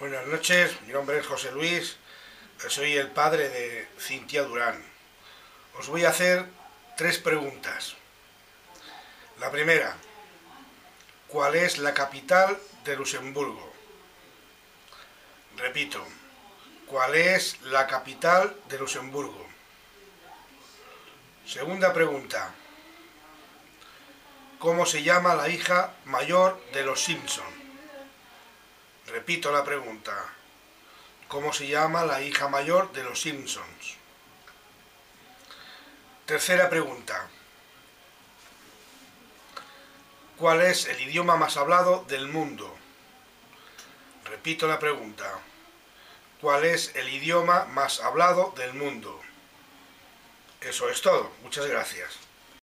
Buenas noches, mi nombre es José Luis, soy el padre de Cintia Durán. Os voy a hacer tres preguntas. La primera, ¿cuál es la capital de Luxemburgo? Repito, ¿cuál es la capital de Luxemburgo? Segunda pregunta, ¿cómo se llama la hija mayor de los Simpson? Repito la pregunta. ¿Cómo se llama la hija mayor de los Simpsons? Tercera pregunta. ¿Cuál es el idioma más hablado del mundo? Repito la pregunta. ¿Cuál es el idioma más hablado del mundo? Eso es todo. Muchas gracias.